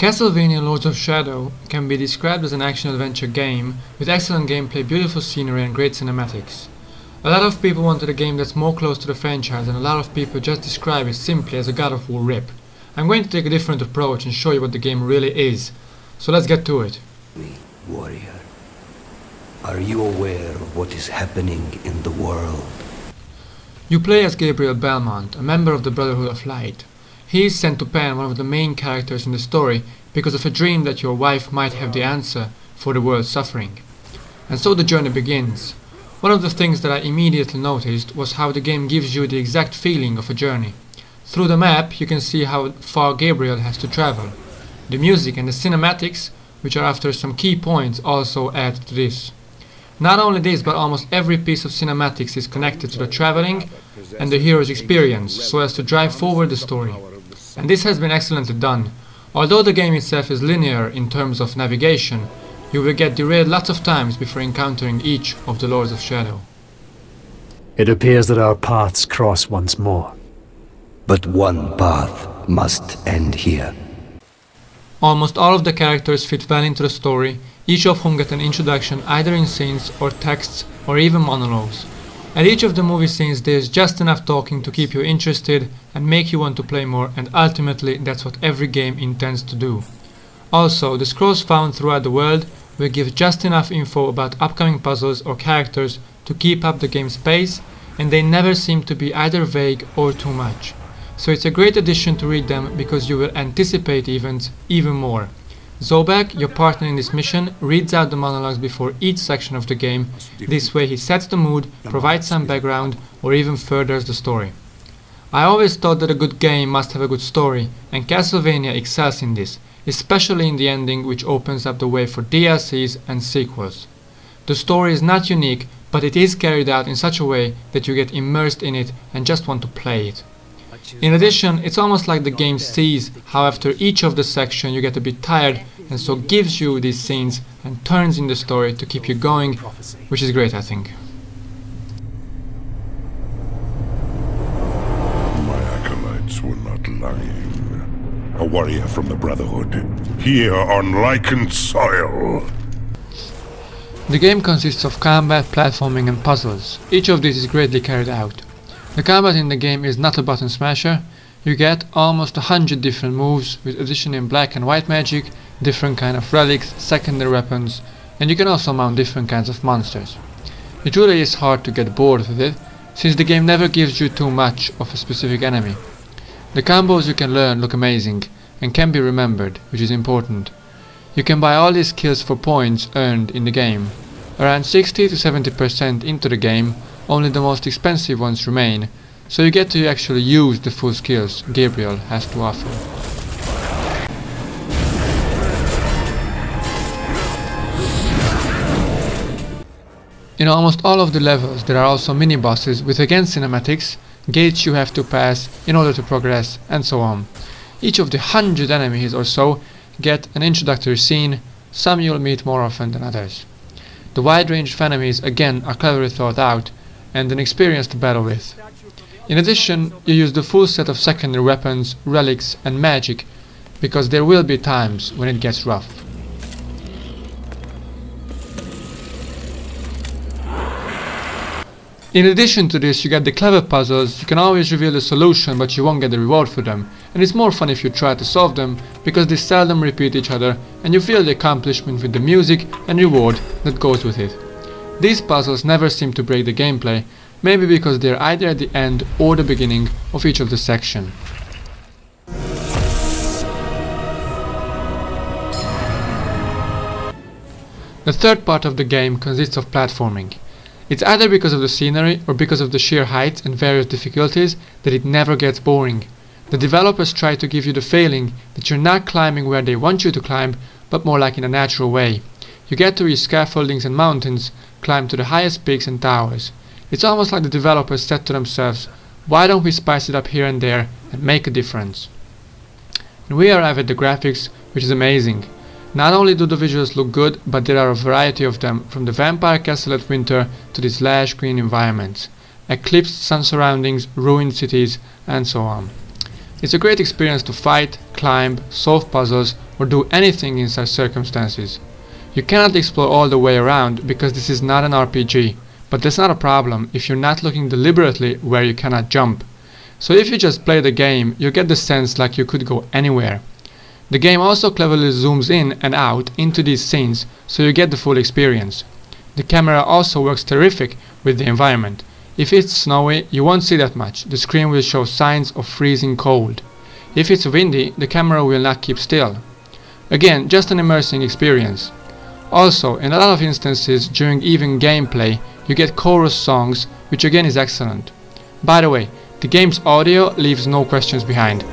Castlevania Lords of Shadow can be described as an action-adventure game with excellent gameplay, beautiful scenery and great cinematics. A lot of people wanted a game that's more close to the franchise and a lot of people just describe it simply as a God of War rip. I'm going to take a different approach and show you what the game really is. So let's get to it. Warrior, are you aware of what is happening in the world? You play as Gabriel Belmont, a member of the Brotherhood of Light. He is sent to Pan, one of the main characters in the story, because of a dream that your wife might have the answer for the world's suffering. And so the journey begins. One of the things that I immediately noticed was how the game gives you the exact feeling of a journey. Through the map you can see how far Gabriel has to travel. The music and the cinematics, which are after some key points, also add to this. Not only this, but almost every piece of cinematics is connected to the traveling and the hero's experience, so as to drive forward the story and this has been excellently done. Although the game itself is linear in terms of navigation, you will get derailed lots of times before encountering each of the Lords of Shadow. It appears that our paths cross once more. But one path must end here. Almost all of the characters fit well into the story, each of whom get an introduction either in scenes or texts or even monologues. At each of the movie scenes there's just enough talking to keep you interested and make you want to play more and ultimately that's what every game intends to do. Also, the scrolls found throughout the world will give just enough info about upcoming puzzles or characters to keep up the game's pace and they never seem to be either vague or too much. So it's a great addition to read them because you will anticipate events even more. Zobek, your partner in this mission, reads out the monologues before each section of the game. This way he sets the mood, provides some background, or even furthers the story. I always thought that a good game must have a good story, and Castlevania excels in this, especially in the ending which opens up the way for DLCs and sequels. The story is not unique, but it is carried out in such a way that you get immersed in it and just want to play it. In addition, it's almost like the game sees how after each of the section you get a bit tired and so gives you these scenes and turns in the story to keep you going, which is great I think. My acolytes were not lying. A warrior from the Brotherhood, here on Lycan soil. The game consists of combat, platforming and puzzles. Each of these is greatly carried out. The combat in the game is not a button smasher. You get almost a hundred different moves with addition in black and white magic, different kind of relics, secondary weapons, and you can also mount different kinds of monsters. It really is hard to get bored with it, since the game never gives you too much of a specific enemy. The combos you can learn look amazing, and can be remembered, which is important. You can buy all these skills for points earned in the game. Around 60 to 70% into the game, only the most expensive ones remain, so you get to actually use the full skills Gabriel has to offer. In almost all of the levels there are also mini-bosses with again cinematics, gates you have to pass in order to progress, and so on. Each of the hundred enemies or so get an introductory scene, some you'll meet more often than others. The wide range of enemies again are cleverly thought out and an experience to battle with. In addition, you use the full set of secondary weapons, relics and magic, because there will be times when it gets rough. In addition to this, you get the clever puzzles, you can always reveal the solution but you won't get the reward for them, and it's more fun if you try to solve them, because they seldom repeat each other, and you feel the accomplishment with the music and reward that goes with it. These puzzles never seem to break the gameplay, maybe because they're either at the end or the beginning of each of the section. The third part of the game consists of platforming. It's either because of the scenery or because of the sheer height and various difficulties that it never gets boring. The developers try to give you the feeling that you're not climbing where they want you to climb, but more like in a natural way. You get to reach scaffoldings and mountains, climb to the highest peaks and towers. It's almost like the developers said to themselves, why don't we spice it up here and there and make a difference? And we arrive at the graphics, which is amazing. Not only do the visuals look good, but there are a variety of them, from the vampire castle at winter to these lush green environments, eclipsed sun surroundings, ruined cities, and so on. It's a great experience to fight, climb, solve puzzles, or do anything in such circumstances. You cannot explore all the way around because this is not an RPG, but that's not a problem if you're not looking deliberately where you cannot jump. So if you just play the game, you get the sense like you could go anywhere. The game also cleverly zooms in and out into these scenes so you get the full experience. The camera also works terrific with the environment. If it's snowy, you won't see that much. The screen will show signs of freezing cold. If it's windy, the camera will not keep still. Again, just an immersing experience. Also, in a lot of instances during even gameplay, you get chorus songs, which again is excellent. By the way, the game's audio leaves no questions behind.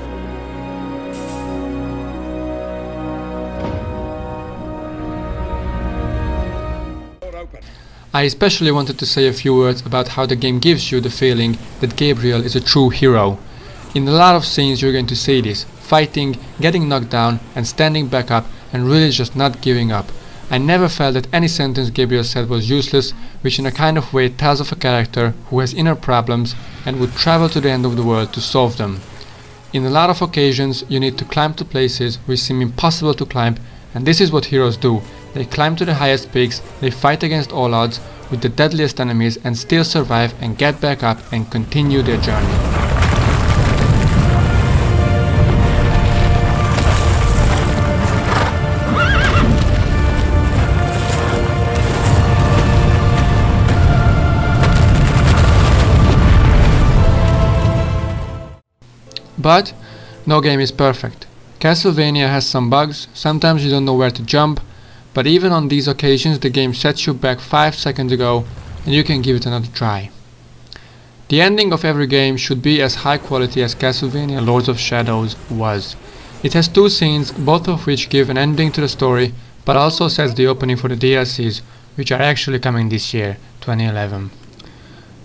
I especially wanted to say a few words about how the game gives you the feeling that Gabriel is a true hero. In a lot of scenes you're going to see this, fighting, getting knocked down and standing back up and really just not giving up. I never felt that any sentence Gabriel said was useless, which in a kind of way tells of a character who has inner problems and would travel to the end of the world to solve them. In a lot of occasions you need to climb to places which seem impossible to climb and this is what heroes do. They climb to the highest peaks, they fight against all odds with the deadliest enemies and still survive and get back up and continue their journey. But no game is perfect. Castlevania has some bugs, sometimes you don't know where to jump, but even on these occasions the game sets you back 5 seconds ago and you can give it another try. The ending of every game should be as high quality as Castlevania Lords of Shadows was. It has two scenes, both of which give an ending to the story, but also sets the opening for the DLCs, which are actually coming this year, 2011.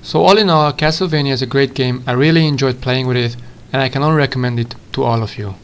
So all in all, Castlevania is a great game, I really enjoyed playing with it, and I can only recommend it to all of you.